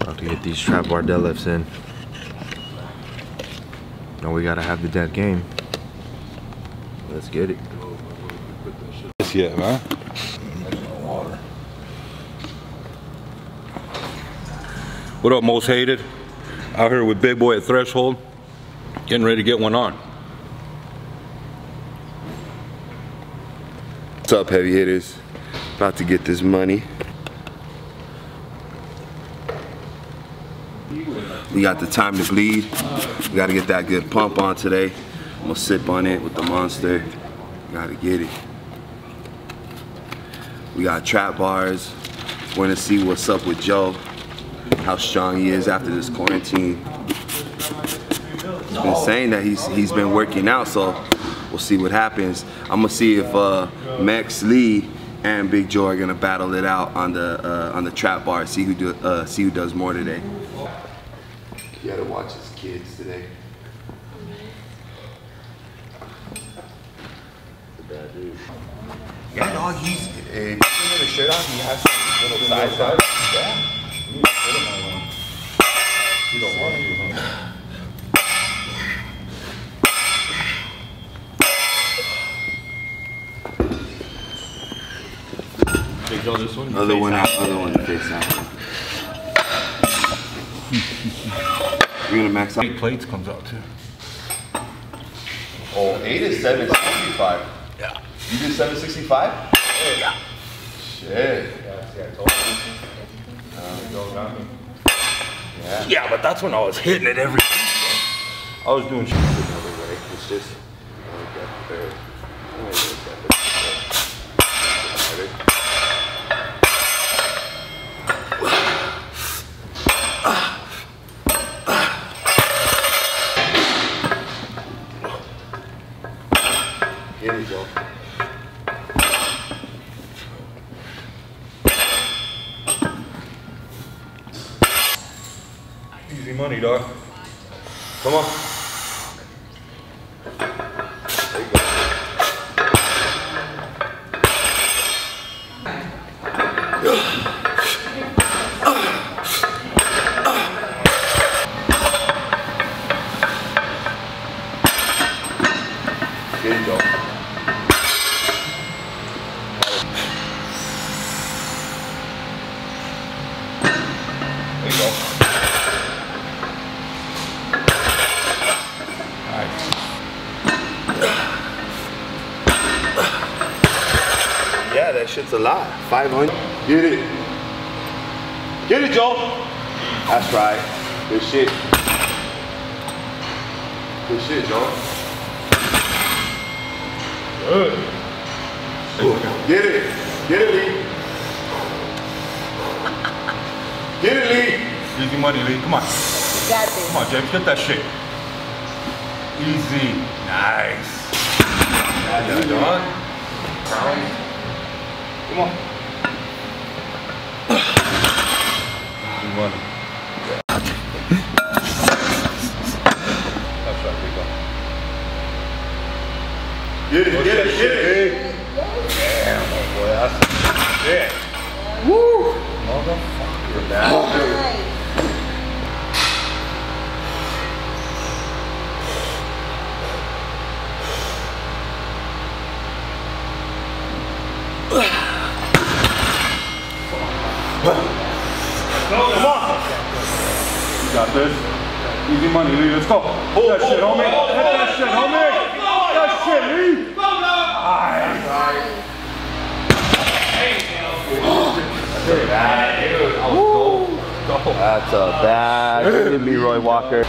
About to get these trap bar deadlifts in. No, we gotta have the dead game. Let's get it. This yet, man. What up, most hated? Out here with Big Boy at Threshold, getting ready to get one on. What's up, heavy hitters? About to get this money. We got the time to bleed. We gotta get that good pump on today. I'm gonna sip on it with the monster. Gotta get it. We got trap bars. Going to see what's up with Joe, how strong he is after this quarantine. He's been saying that he's he's been working out, so we'll see what happens. I'm gonna see if uh, Max Lee and Big Joe are gonna battle it out on the uh, on the trap bar. See who do uh, see who does more today. You gotta watch his kids today. Bad dude. Yeah, dog. He's if you put the shirt on. He has some little size on. Yeah. You don't want to, huh? Other one out, other one face out. You're gonna max out. Eight plates comes out too. Oh, eight is seven sixty-five. Yeah. You did seven sixty-five? Yeah. Shit. Yeah, Yeah, but that's when I was hitting it every. I was doing shit. Another way. It's just. I like that shit's a lot. 500. Get it. Get it, Joe. That's right. Good shit. Good shit, Joe. Good. Get it. Get it, Lee. Get it, Lee. Easy money, Lee. Come on. Got this. Come on, James. Get that shit. Easy. Nice. Yeah, dog. Come on. Easy money. That's right, big dog. Get it, get it, get it. Damn, oh boy, that's shit. Woo! Motherfucker. Nice. Got this. Easy money, Lee. Let's go. Oh, Hit that shit, homie. Oh, oh, Hit that shit, homie. Hit that shit, Lee. That's a bad Leroy Walker.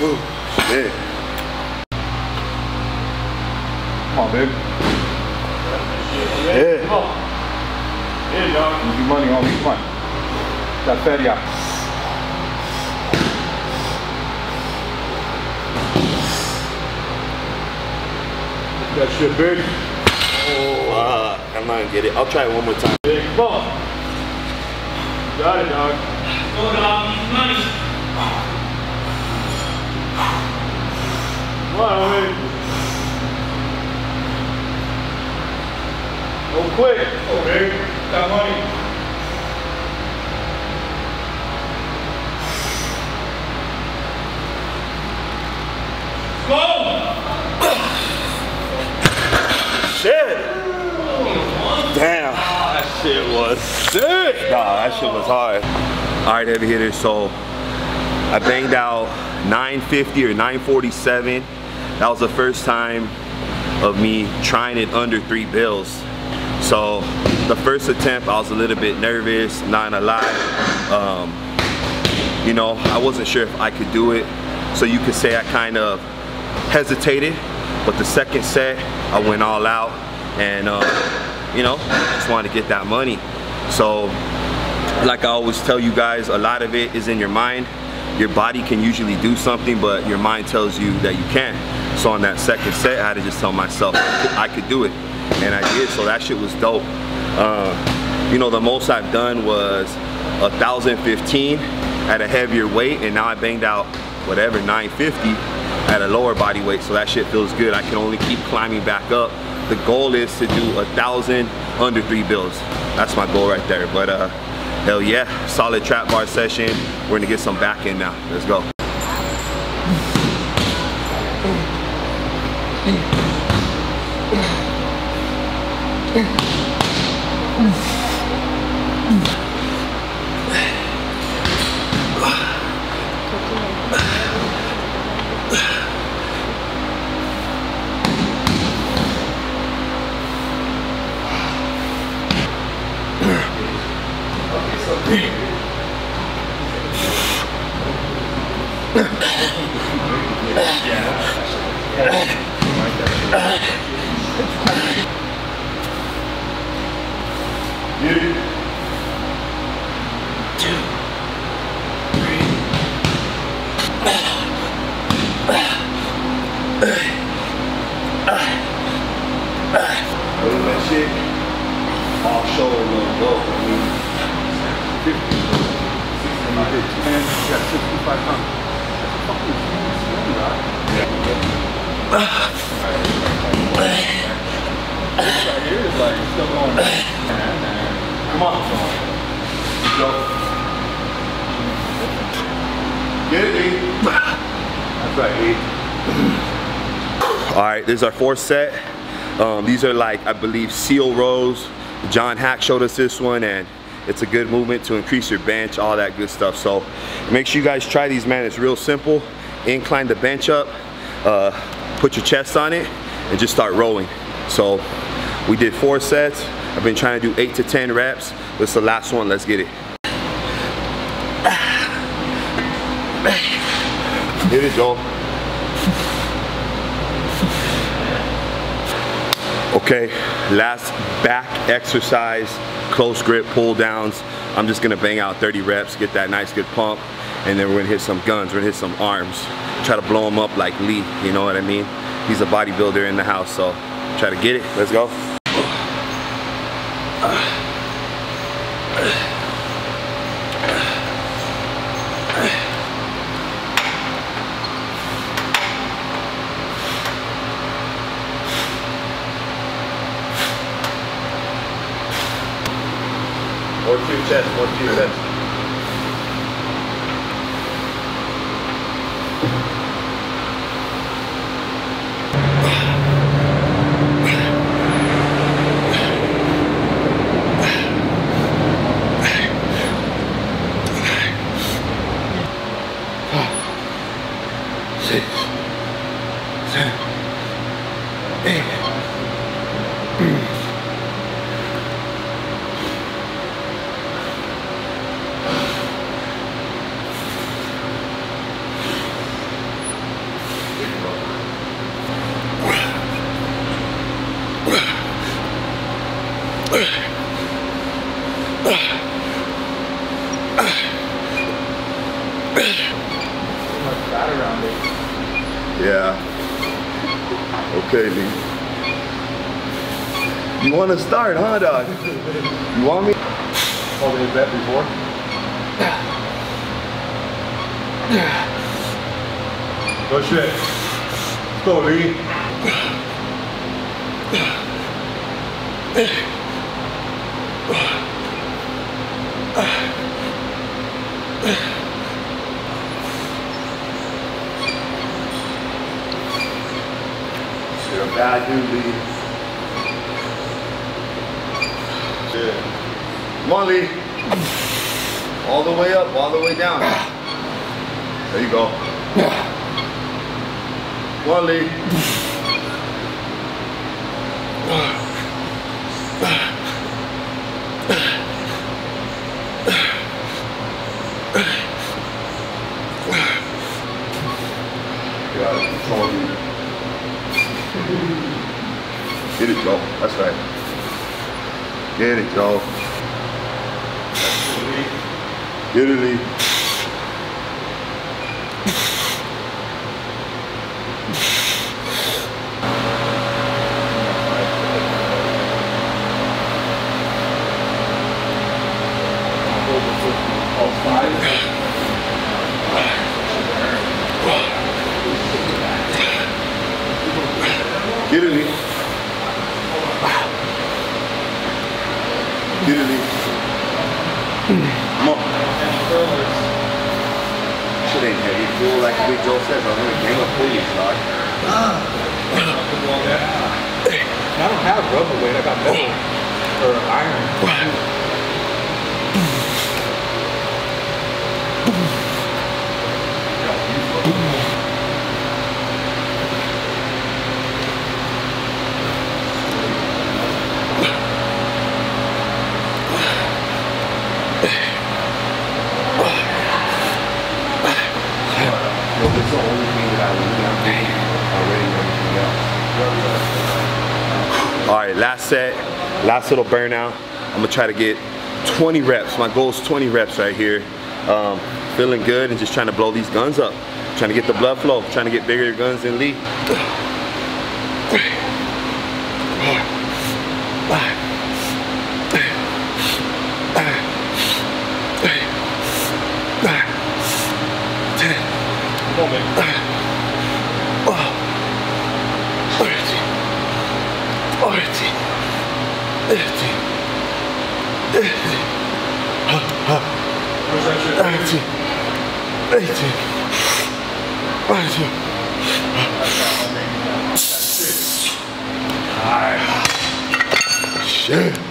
Shit. Come on, babe. Yeah. Easy money, homie. Come on. That feria. That shit big. Oh, uh, I'm not gonna get it. I'll try it one more time. Big ball. Got it, dog. Go dog, easy money. Come on, homie. Oh, Go quick. Okay. Got money. Go! Shit. Damn. That shit was sick. Nah, that shit was hard. All right, heavy hitters. So I banged out 950 or 947. That was the first time of me trying it under three bills. So the first attempt, I was a little bit nervous, not gonna lie. Um, you know, I wasn't sure if I could do it. So you could say I kind of hesitated, but the second set, I went all out and, uh, you know, just wanted to get that money. So, like I always tell you guys, a lot of it is in your mind. Your body can usually do something, but your mind tells you that you can't. So on that second set, I had to just tell myself I could do it, and I did. So that shit was dope. Uh, you know, the most I've done was 1,015 at a heavier weight, and now I banged out whatever 950 at a lower body weight. So that shit feels good. I can only keep climbing back up. The goal is to do a thousand under three bills. That's my goal right there. But uh, hell yeah, solid trap bar session. We're gonna get some back in now. Let's go. That shit off shoulder go. I And you got 65 pounds. That's a fucking huge right here is. Come on. Go. Get it. That's right, eight. All right, this is our fourth set. Um, these are like, I believe, seal rows. John Haack showed us this one and it's a good movement to increase your bench, all that good stuff. So make sure you guys try these, man. It's real simple. Incline the bench up, uh, put your chest on it and just start rolling. So we did four sets. I've been trying to do eight to 10 reps. This is the last one, let's get it. Hit it, Joel. Okay, last back exercise, close grip pull downs. I'm just gonna bang out 30 reps, get that nice good pump, and then we're gonna hit some guns, we're gonna hit some arms. Try to blow him up like Lee, you know what I mean? He's a bodybuilder in the house, so try to get it, let's go. More to your chest, more around it. Yeah. Okay, Lee. You want to start, huh, dog? You want me? Oh, they that before? Go shit. Let's go, Lee. You're a bad. Yeah. All the way up, all the way down. There you go. On, Lee. You gotta control Lee. Get it, Joe. That's right. Get it, Joe. Get it, Lee. Get it, Lee. Get it, Lee. Come on. Shit ain't heavy, fool. Like Big Joe says, I'm gonna gang up police, dog. I don't have rubber weight. I got metal or iron. Well, it's the only thing that I really am doing already everything else. All right, last set, last little burnout. I'm gonna try to get 20 reps. My goal is 20 reps right here. Um, feeling good and just trying to blow these guns up. Trying to get the blood flow, trying to get bigger guns than Lee. Come on, man. Where's that shit? Shit.